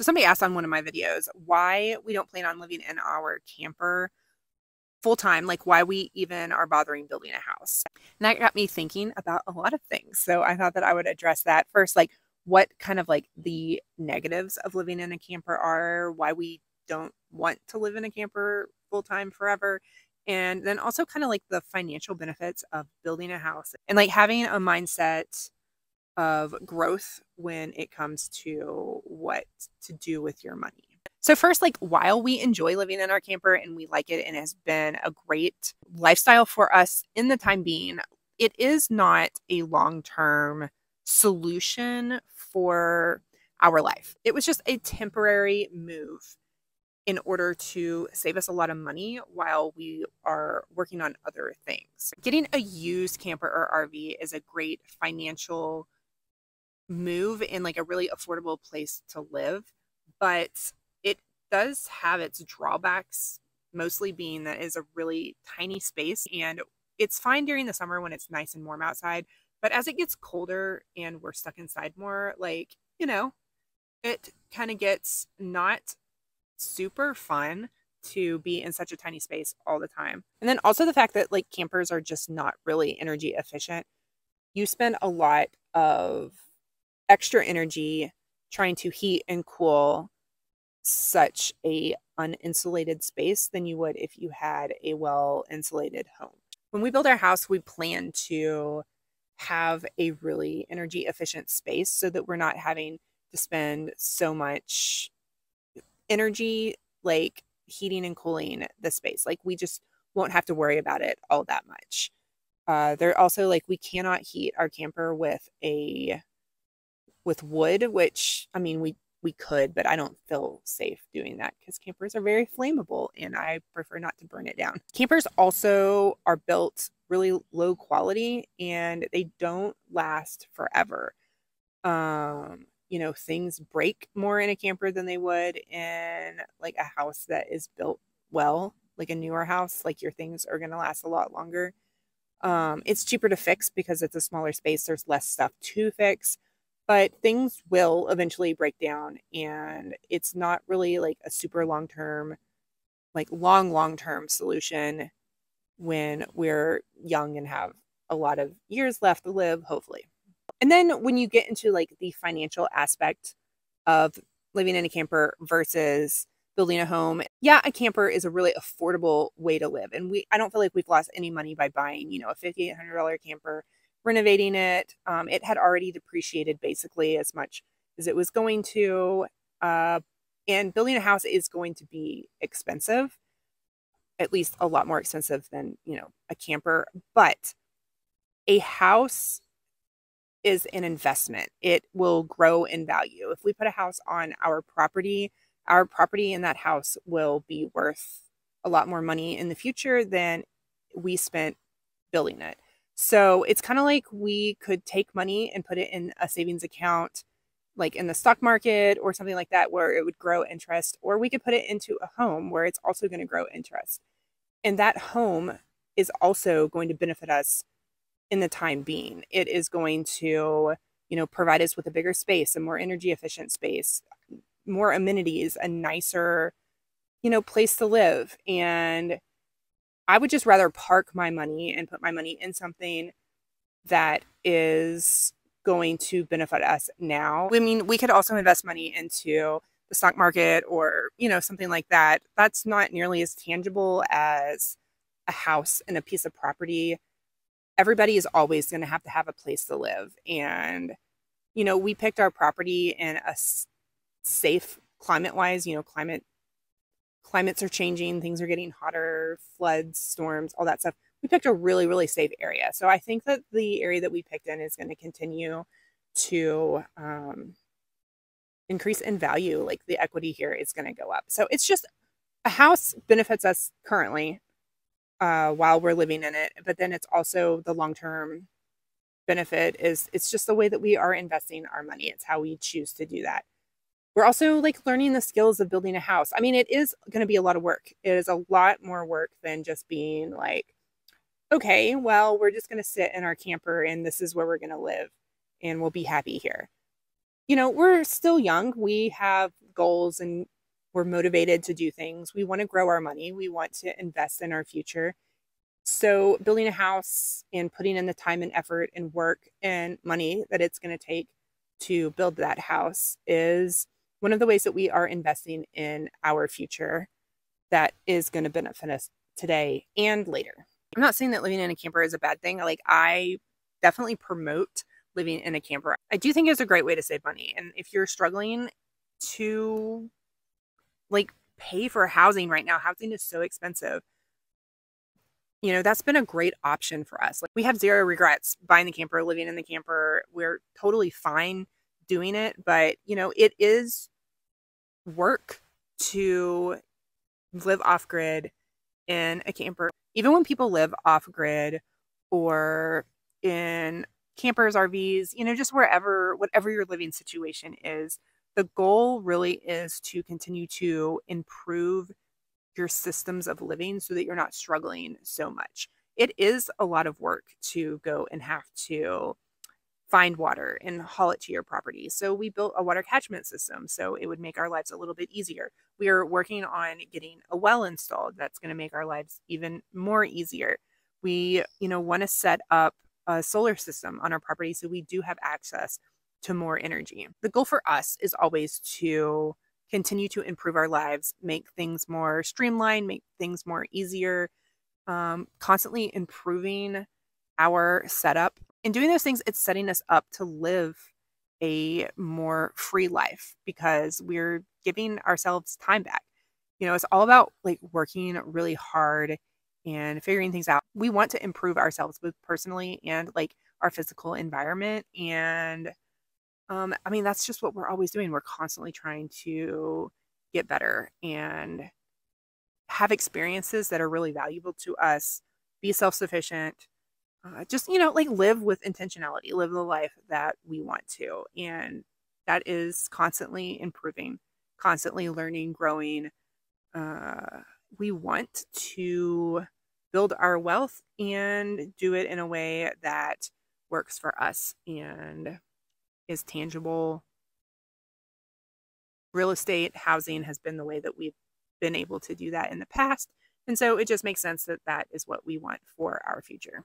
So somebody asked on one of my videos why we don't plan on living in our camper full time, like why we even are bothering building a house. And that got me thinking about a lot of things. So I thought that I would address that first, like what kind of like the negatives of living in a camper are, why we don't want to live in a camper full time forever. And then also kind of like the financial benefits of building a house and like having a mindset of growth when it comes to what to do with your money. So, first, like while we enjoy living in our camper and we like it and it has been a great lifestyle for us in the time being, it is not a long term solution for our life. It was just a temporary move in order to save us a lot of money while we are working on other things. Getting a used camper or RV is a great financial move in like a really affordable place to live, but it does have its drawbacks, mostly being that is a really tiny space and it's fine during the summer when it's nice and warm outside, but as it gets colder and we're stuck inside more, like, you know, it kind of gets not super fun to be in such a tiny space all the time. And then also the fact that like campers are just not really energy efficient. You spend a lot of extra energy trying to heat and cool such a uninsulated space than you would if you had a well insulated home. When we build our house, we plan to have a really energy efficient space so that we're not having to spend so much energy like heating and cooling the space. Like we just won't have to worry about it all that much. Uh, they're also like we cannot heat our camper with a with wood, which I mean we we could, but I don't feel safe doing that because campers are very flammable and I prefer not to burn it down. Campers also are built really low quality and they don't last forever. Um, you know, things break more in a camper than they would in like a house that is built well, like a newer house, like your things are going to last a lot longer. Um, it's cheaper to fix because it's a smaller space, there's less stuff to fix but things will eventually break down and it's not really like a super long term like long long term solution when we're young and have a lot of years left to live hopefully. And then when you get into like the financial aspect of living in a camper versus building a home yeah a camper is a really affordable way to live and we i don't feel like we've lost any money by buying you know a $5800 camper renovating it. Um, it had already depreciated basically as much as it was going to. Uh, and building a house is going to be expensive, at least a lot more expensive than, you know, a camper. But a house is an investment. It will grow in value. If we put a house on our property, our property in that house will be worth a lot more money in the future than we spent building it. So it's kind of like we could take money and put it in a savings account, like in the stock market or something like that, where it would grow interest, or we could put it into a home where it's also going to grow interest. And that home is also going to benefit us in the time being. It is going to, you know, provide us with a bigger space, a more energy efficient space, more amenities, a nicer, you know, place to live. And I would just rather park my money and put my money in something that is going to benefit us now. I mean, we could also invest money into the stock market or, you know, something like that. That's not nearly as tangible as a house and a piece of property. Everybody is always going to have to have a place to live. And, you know, we picked our property in a safe climate wise, you know, climate climates are changing, things are getting hotter, floods, storms, all that stuff. We picked a really, really safe area. So I think that the area that we picked in is going to continue to um, increase in value. Like the equity here is going to go up. So it's just a house benefits us currently uh, while we're living in it, but then it's also the long term benefit is it's just the way that we are investing our money. It's how we choose to do that we're also like learning the skills of building a house. I mean, it is going to be a lot of work. It is a lot more work than just being like, okay, well, we're just going to sit in our camper and this is where we're going to live and we'll be happy here. you know, we're still young. We have goals and we're motivated to do things. We want to grow our money. We want to invest in our future. So, building a house and putting in the time and effort and work and money that it's going to take to build that house is one of the ways that we are investing in our future that is going to benefit us today and later. I'm not saying that living in a camper is a bad thing. Like, I definitely promote living in a camper. I do think it's a great way to save money. And if you're struggling to like pay for housing right now, housing is so expensive. You know, that's been a great option for us. Like we have zero regrets buying the camper, living in the camper. We're totally fine doing it, but you know, it is work to live off grid in a camper. Even when people live off grid or in campers, RVs, you know, just wherever, whatever your living situation is, the goal really is to continue to improve your systems of living so that you're not struggling so much. It is a lot of work to go and have to find water and haul it to your property. So we built a water catchment system so it would make our lives a little bit easier. We are working on getting a well installed that's going to make our lives even more easier. We, you know, want to set up a solar system on our property so we do have access to more energy. The goal for us is always to continue to improve our lives, make things more streamlined, make things more easier, um, constantly improving our setup. In doing those things, it's setting us up to live a more free life because we're giving ourselves time back. You know, it's all about like working really hard and figuring things out. We want to improve ourselves both personally and like our physical environment and um, I mean, that's just what we're always doing. We're constantly trying to get better and have experiences that are really valuable to us, be self sufficient, uh, just, you know, like live with intentionality, live the life that we want to. And that is constantly improving, constantly learning, growing. Uh, we want to build our wealth and do it in a way that works for us and is tangible. Real estate, housing has been the way that we've been able to do that in the past. And so it just makes sense that that is what we want for our future.